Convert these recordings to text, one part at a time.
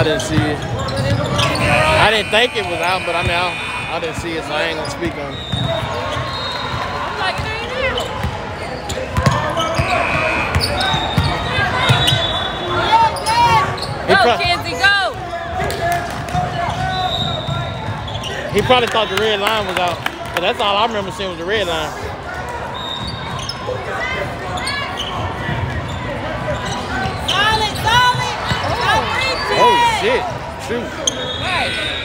I didn't see it. I didn't think it was out, but I mean, I, I didn't see it, so I ain't gonna speak on it. He go, Kenzie, go! He probably thought the red line was out. But that's all I remember seeing was the red line. shit. Shoot.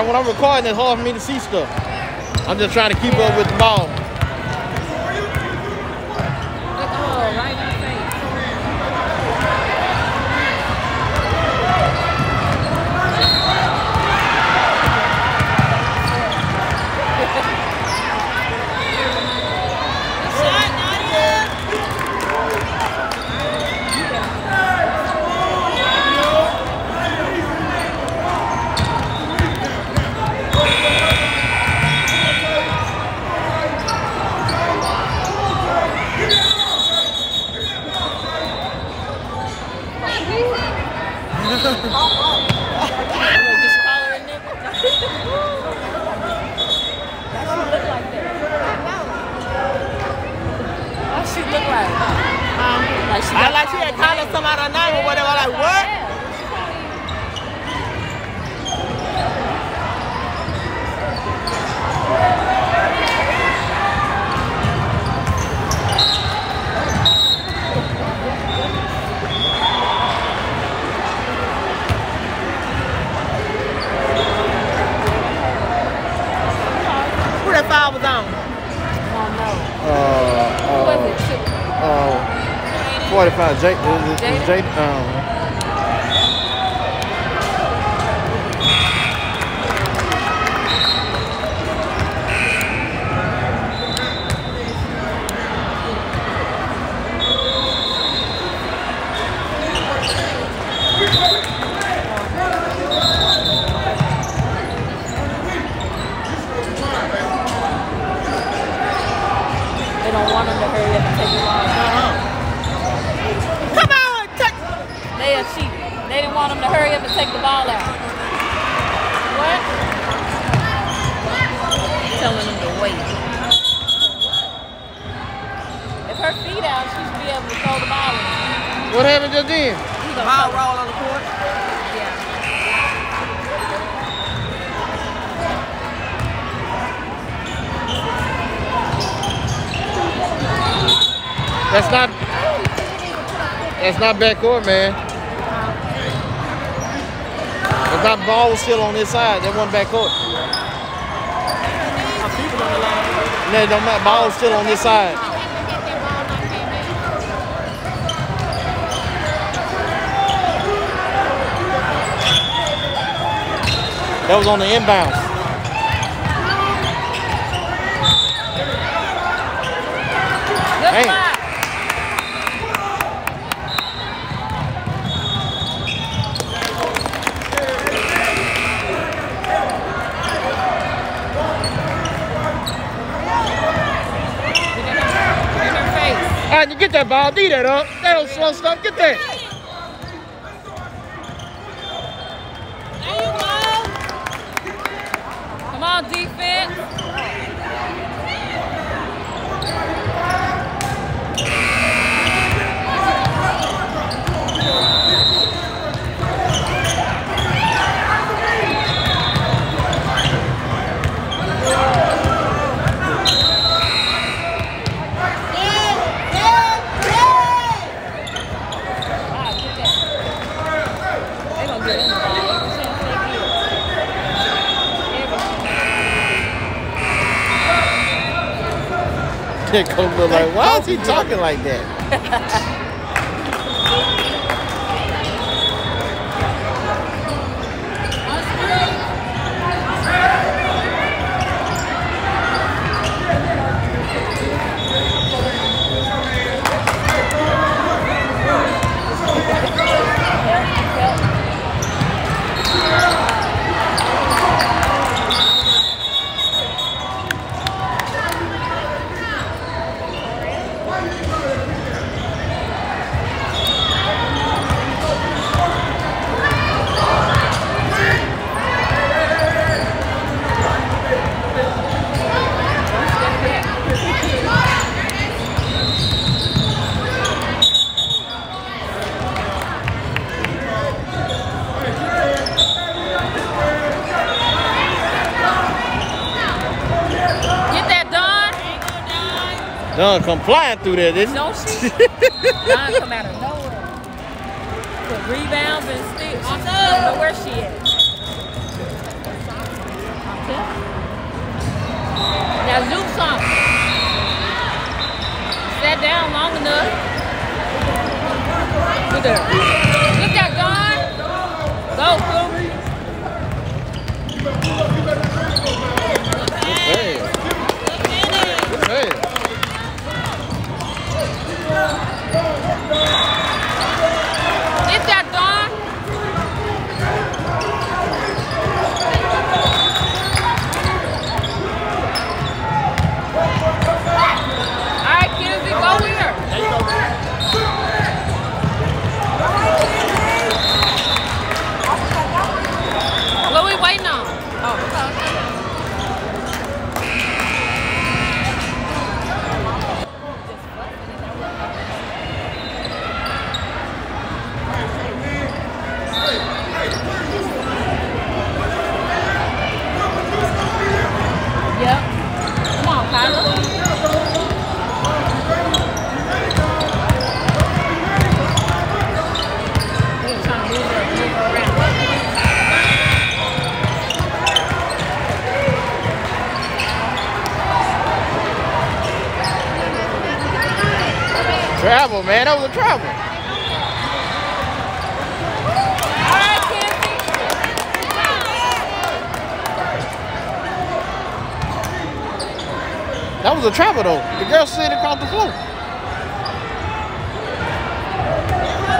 When I'm recording, it's hard for me to see stuff. I'm just trying to keep up with the ball. Look, oh, right in the face. Shot, Nadia. Look, just call her a nigga. Why she look like that? Why she look um, like? She I like she had calling somebody a name or whatever. Like what? Was on? I don't. Uh, Who was uh, it? Shoot. uh, 45. Jake, is it, is Jake, um, They don't want them to hurry up and take the ball. Come on, touch. They are cheap. They didn't want them to hurry up and take the ball out. What? Telling them to wait. If her feet out, she should be able to throw the ball what happened just then? He Ball roll on the court. Yeah. That's not, that's not backcourt, man. If that ball was still on this side, that wasn't backcourt. My people on the line. No, don't matter. Ball was still on this side. That was on the inbound. Good Hey. spot. Get get in her face. All right, you get that ball. D that up. That don't slow stuff. Get that. There you go. Come on, defense. Ah, get that. They gonna get in the ball every chance they get. Every chance. That like, why is he talking like that? Gun come flying through there, didn't Don't she? Gun come out of nowhere. Put rebounds and sticks. I don't know where she is. Now zoom something. Sat down long enough. Look there. Travel, man. That was a Kenzie. That was a travel though. The girl slid across the floor.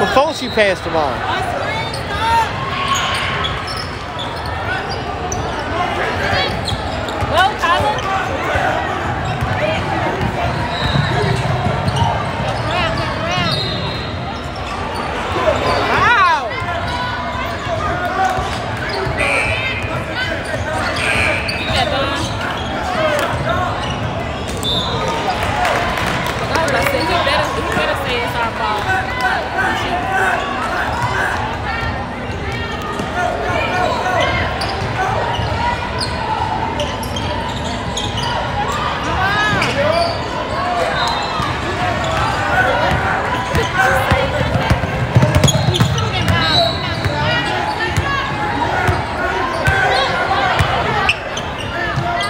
Before she passed the ball. Go, Kyla. Wow. Yeah, Don. I was about to say, he better, he better say it's our ball.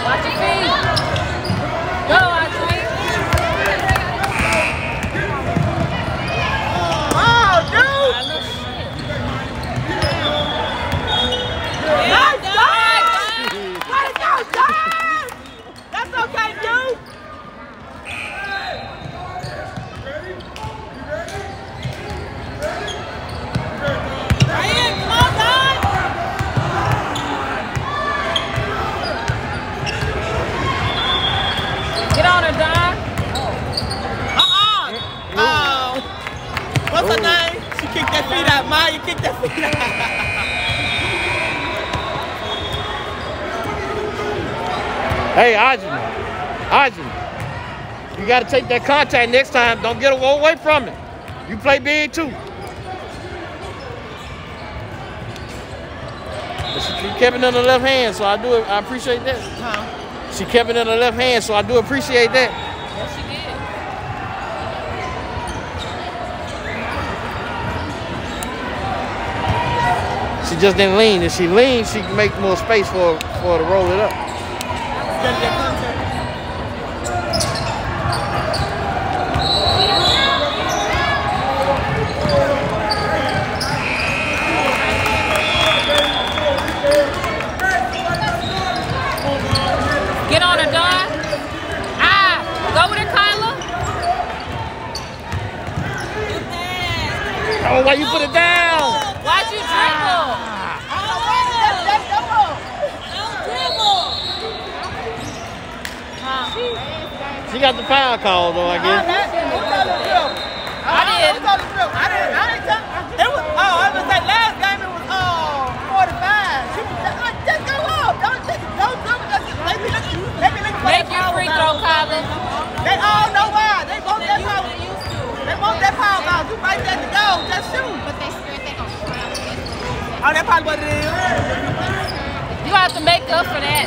Watch your feet. Go, Audrey. Oh, dude. I look shit. Nice dog. Way to go, dog. That's okay, dude. Ryan, come on, Don. Get on her, Don. Uh-uh. Oh. What's her name? She kicked that feet out. Maya kicked that feet out. Hey, Ajman. Ajman. You got to take that contact next time. Don't get away from it. You play big too. But she she kept it in the left hand, so I do. I appreciate that. Huh? She kept it in the left hand, so I do appreciate that. Yes, she did. She just didn't lean. If she leaned, she can make more space for for her to roll it up. Oh, why you put it down? Why'd you dribble? She got the foul call though, I guess. I did. I didn't. I didn't tell. It was. Oh, it was that last game. It was. Oh, 45. She was just, like, just go up. Don't just don't do it. Just, they be looking. They be looking Make that your free throw, Kyla. They all know why. They want that power. They want that power ball. You right there to go. Just shoot. But they scared they gonna try. Oh, that's probably what it is. You have to make up for that.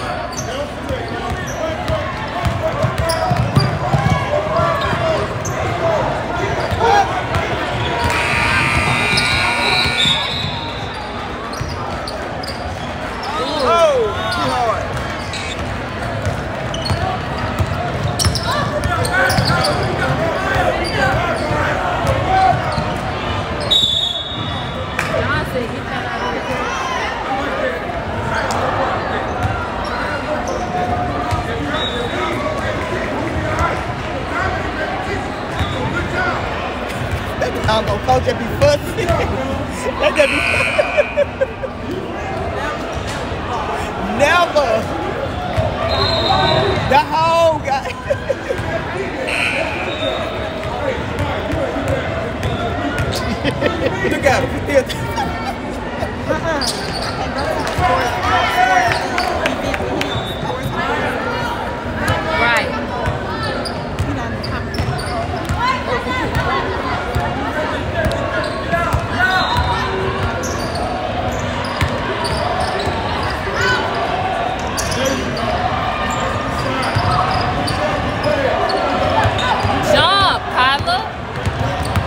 Oh, too hard. Folks just be fussing. just be Never. The whole guy. Look at him. Right. Jump, Kyla.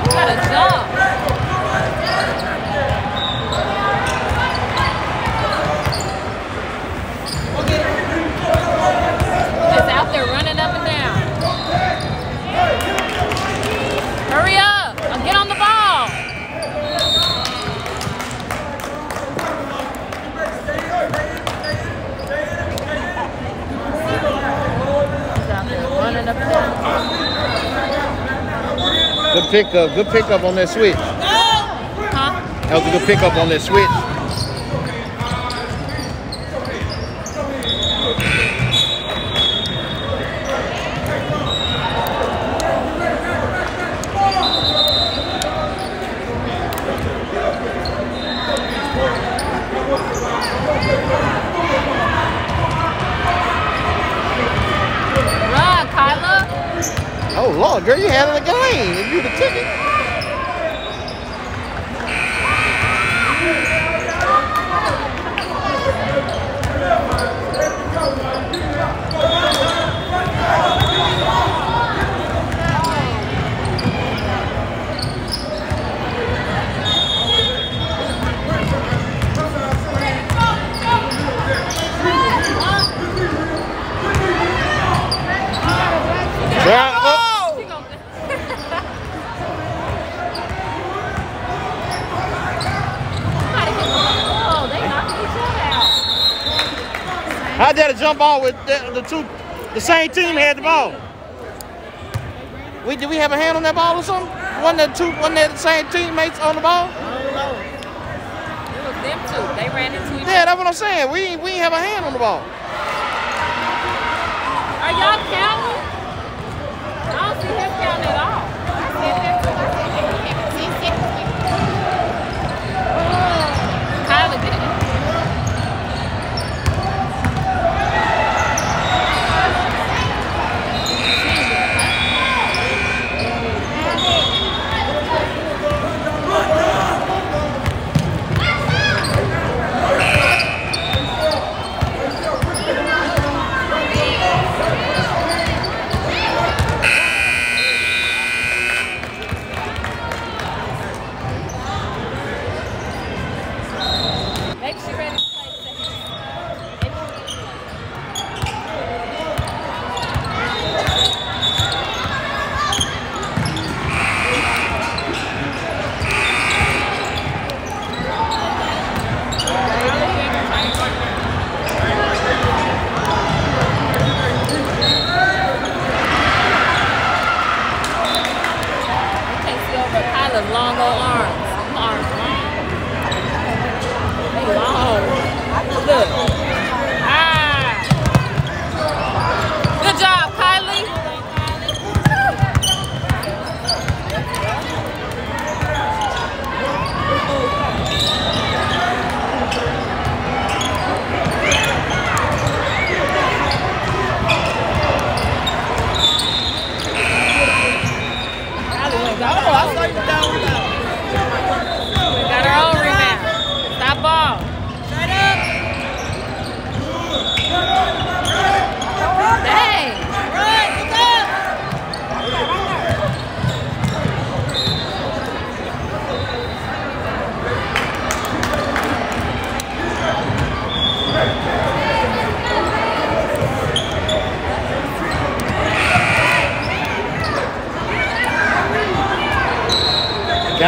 You gotta jump. Just out there running up and down. Hurry up and get on the ball. Just out there running up and down. Good pickup. Good pickup on that switch. Huh? That was a good pickup on that switch. Oh Lord, girl, you had it a game. If you the ticket. Yeah, oh. She gonna- Somebody get the ball. They knocking each other out. How'd that a jump ball with the, the two, the same team had the ball? We did we have a hand on that ball or something? Wasn't that two? Wasn't that the same teammates on the ball? It was them two. They ran into each other. Yeah, that's what I'm saying. We we have a hand on the ball. Are y'all counting?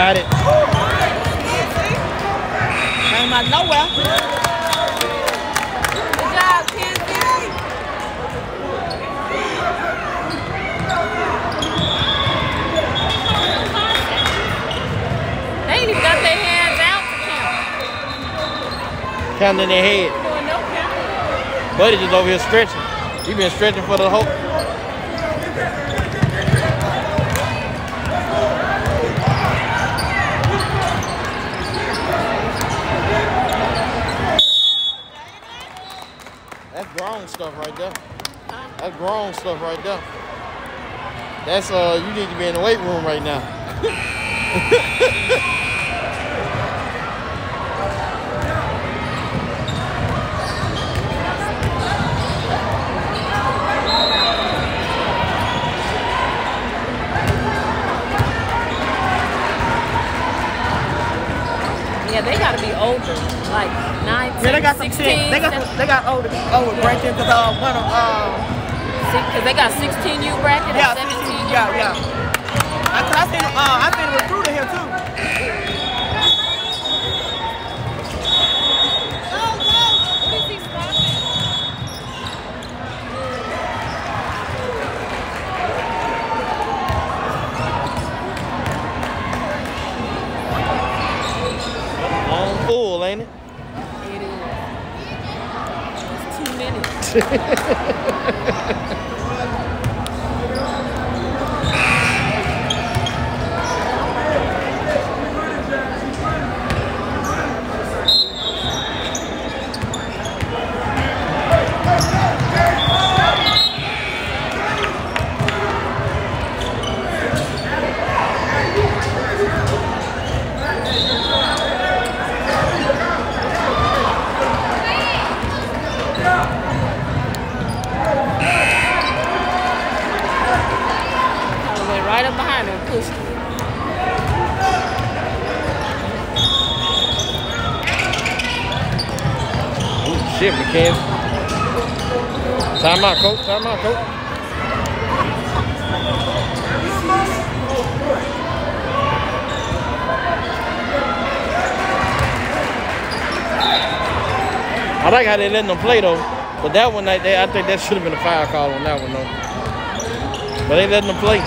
Got it. Came out nowhere. Good job, They got their hands out. Counting their head. Buddy just over here stretching. He been stretching for the whole grown stuff right there. That's uh, you need to be in the weight room right now. Yeah, they gotta be older, like 19, Yeah, they got some 16, shit. They got some, they got older older Yeah. brackets because uh one of uh because they got 16 U bracket yeah and 17 16, U yeah bracket. yeah. I, I seen uh I seen a recruiter here too. What is he stopping? On full, ain't it? It is. It's two minutes. Kinda went right up behind her and pushed her. Ooh, shit, McKenzie. I like how they letting them play though, but that one, like, they, I think that should have been a foul call on that one though. But they letting them play.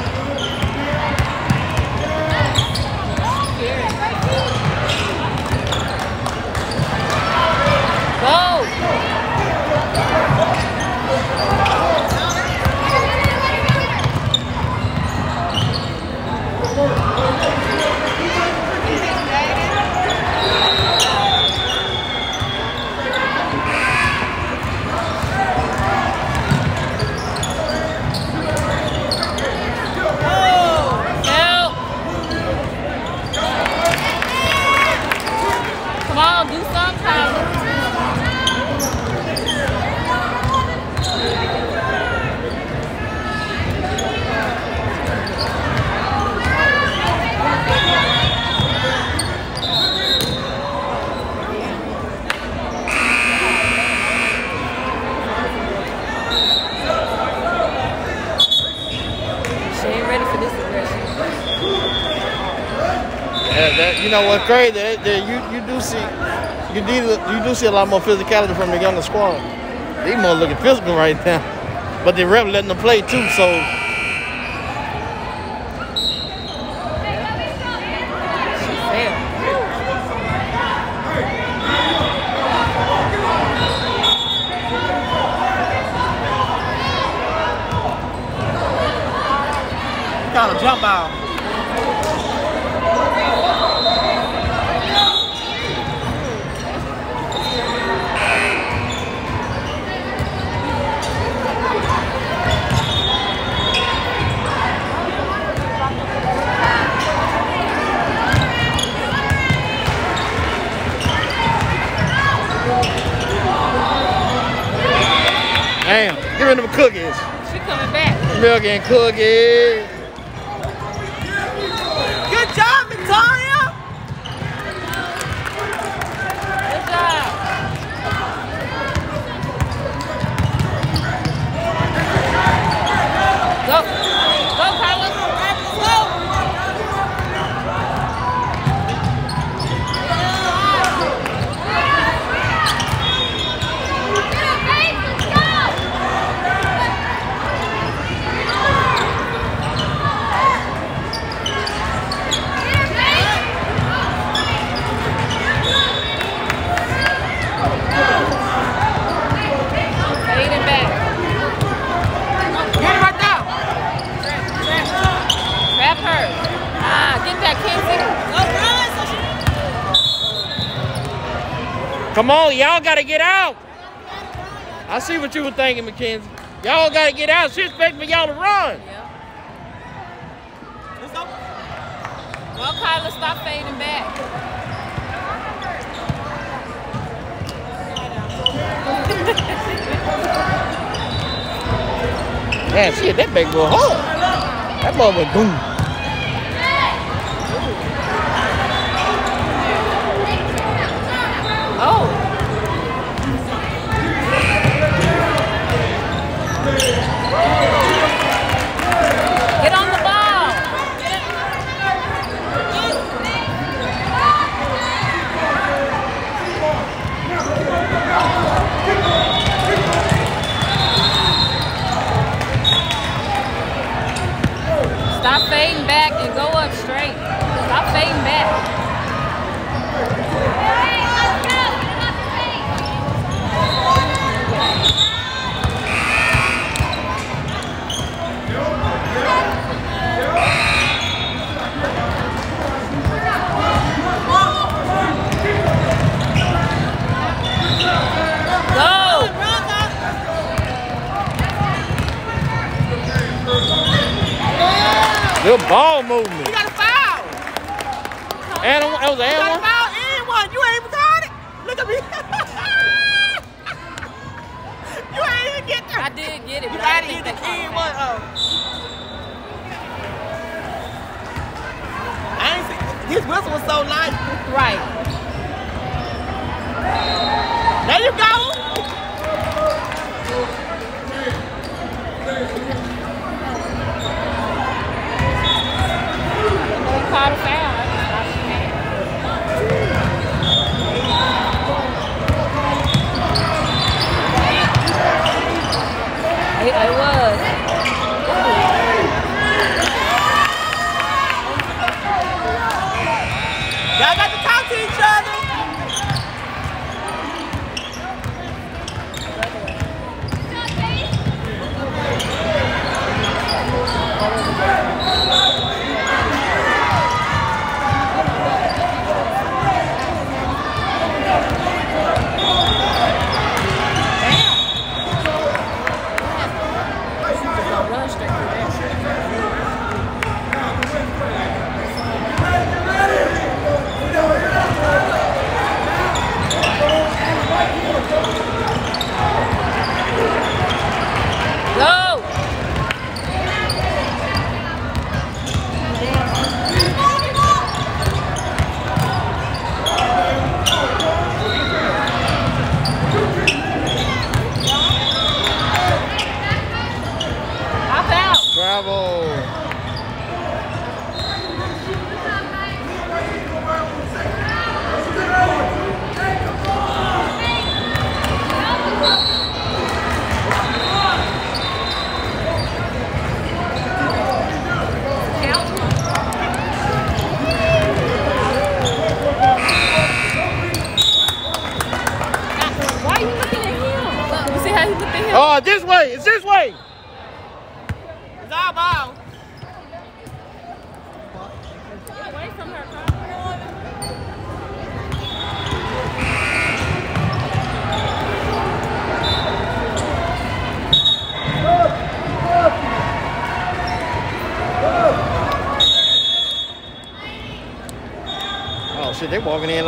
Go! Help! Come on, do something, Tyler. She ain't ready for this aggression. Yeah, that, you know that you you do see you do you do see a lot more physicality from the younger squad. They more looking physical right now, but the rep letting them play too. So. Kind of jump ball. damn, give me them cookies, She coming back. milk and cookies. Good job, Victoria. Good job. Go. Go, Carlos. Go. Come on, y'all gotta get out. I see what you were thinking, Mackenzie. Y'all gotta get out. She expecting for y'all to run. Yeah. Let's go. Well, Kyla, stop fading back. Man, shit, that big boy hard. That boy went boom. Oh. Get on the ball. Oh. Stop fading back and go up straight. Stop fading back. Go! Good ball movement. You got a foul. Animal, that was an You got a animal. foul and one. You ain't even caught it. Look at me. you ain't even get there. I there. did get it, You I got didn't to think hit the they kid one. Oh. I ain't see. His whistle was so nice. Right. There you go.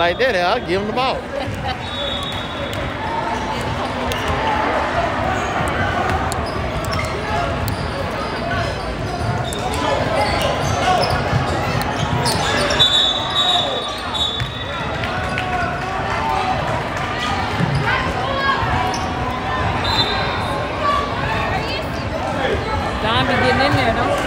Like that. I'll give him the ball. Don be getting in there, don't you?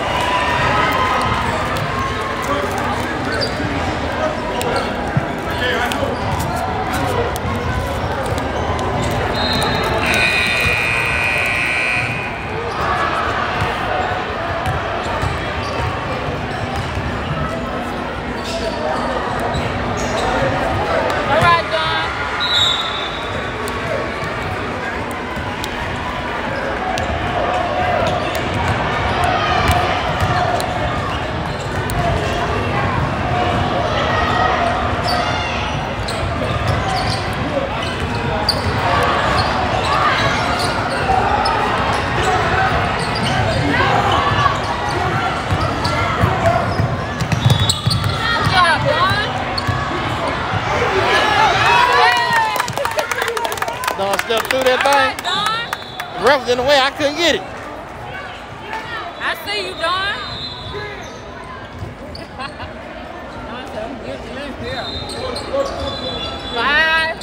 done threw that All right, thing. Don. The ref was in the way. I couldn't get it. I see you, Don. Don said, "I'm getting in here." Five.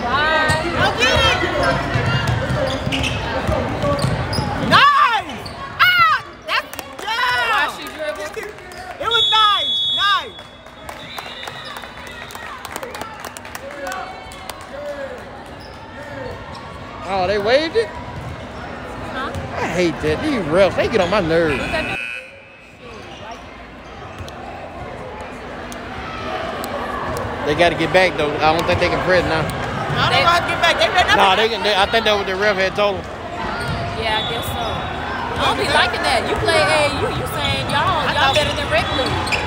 Five. Go get it! Nice! Ah! That's yeah! Why she dribble? It was nice, nice. Oh, they waved it? Huh? I hate that. These refs, they get on my nerves. What's that do? They got to get back, though. I don't think they can press now. I don't know how to get back. They No, they can. They, I think that was the ref had told them. Yeah, I guess so. I don't be liking that. You play AAU, you saying y'all, y'all better than rec league.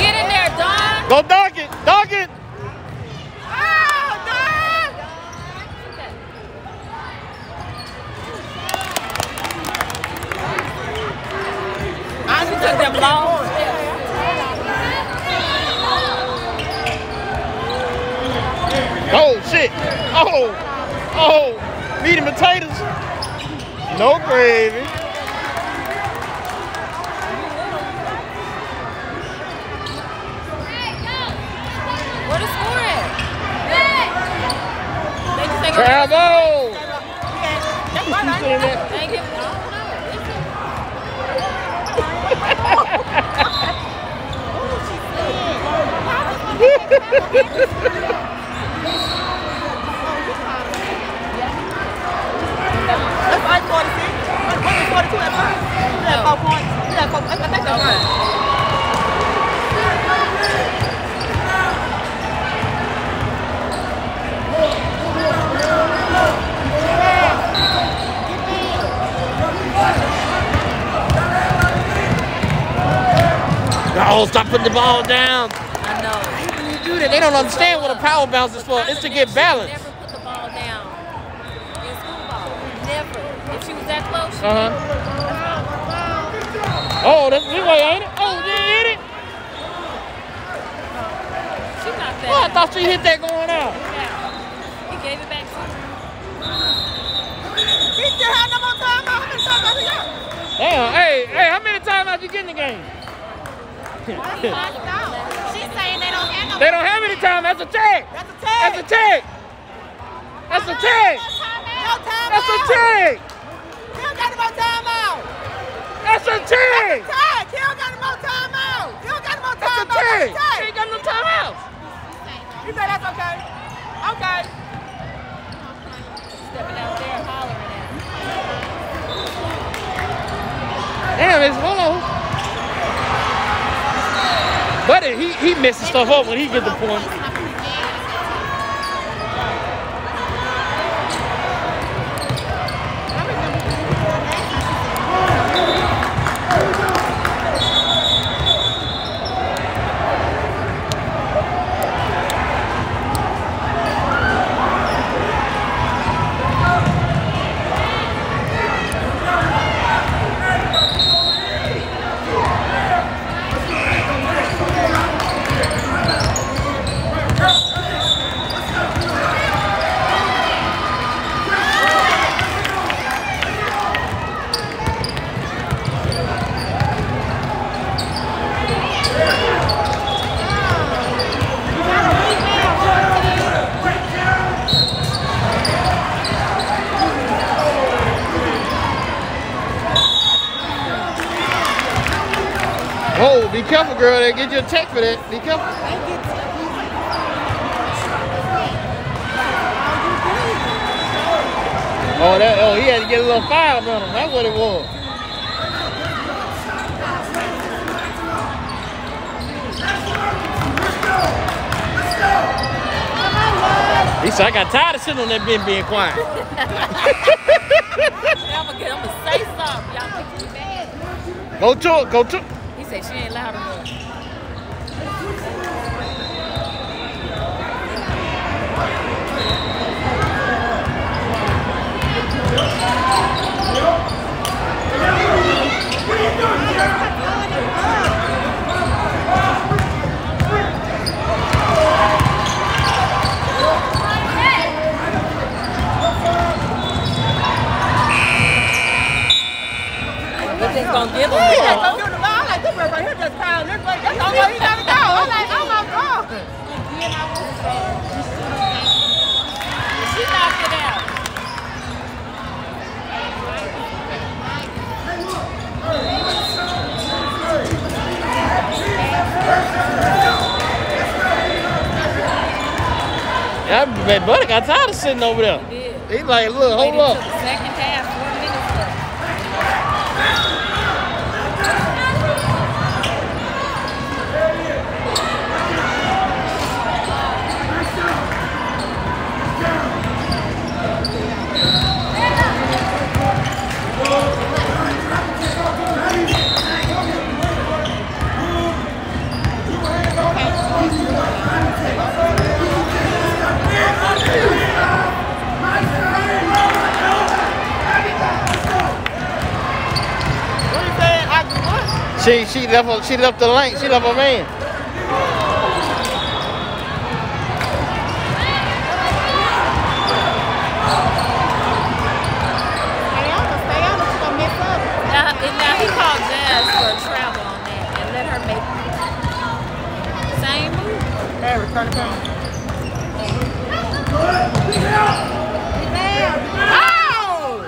Get in there, Don. Go dunk it. It. Oh, dog! I She took them long Oh, shit. Oh. Oh. Meat and potatoes. No gravy. Where the score at? That's my You line. seen that? They ain't giving, I don't know. Listen. That's like 46. What was 42 at first? You had four points. You had four, I I think that's right. No, stop putting the ball down. I know. You do that. They don't understand what a power bounce is for. It's to get balance. Never put the ball down in school ball. Never. If she was that close, Uh huh. Oh, that's this way, ain't it? Oh, you hit it? she not that. Oh, I thought she hit that going out. Yeah. He gave it back to her. He still had no more time. How many times has he? Damn. Hey, hey, how many timeouts you get in the game? She's saying they don't have no They don't have any time. That's a tag. That's a tag. That's a tag. That's a tag. No time That's a out. tag. He don't got no time out. That's a tag. Tag. He don't got no time out. He don't got no That's time a out. tag. That's a She ain't got no timeouts. You say that's okay. Okay. Stepping out there hollering at him. Damn, it's hold on. But he he messes stuff up when he gets the point. Oh, be They get you a check for that. Careful. Oh, that. Oh, he had to get a little file on him. That's what it was. He said, I got tired of sitting on that bench being quiet. I'm him to say something. Y'all make me mad. Go to it. Go to it. He said she ain't loud enough. That man, buddy got tired of sitting over there. He. He like, look, hold up. till the second half, four minutes left. What you saying? I what? She she left her, she left the lane. She left her man. Stay on stay on her. Gonna mess up. Now, now he called Jazz for a travel on that and let her make same move. Hey, return the phone. Oh!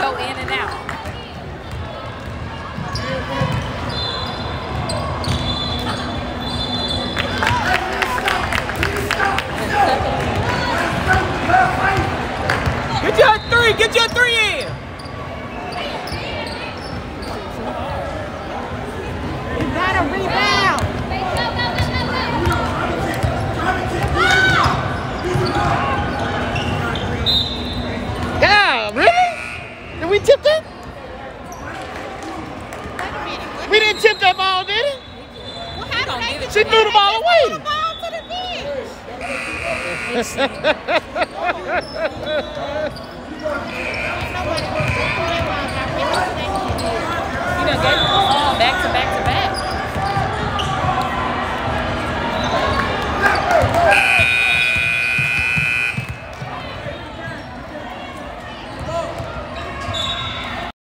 Go in and out. Get your three. Get your three in. You gotta rebound. God, really? Did we tip that? Minute. We didn't tip that ball, did it? well, how did they She threw the ball away. the ball to the bench? Nobody was throw that ball back. You done gave him the ball back to back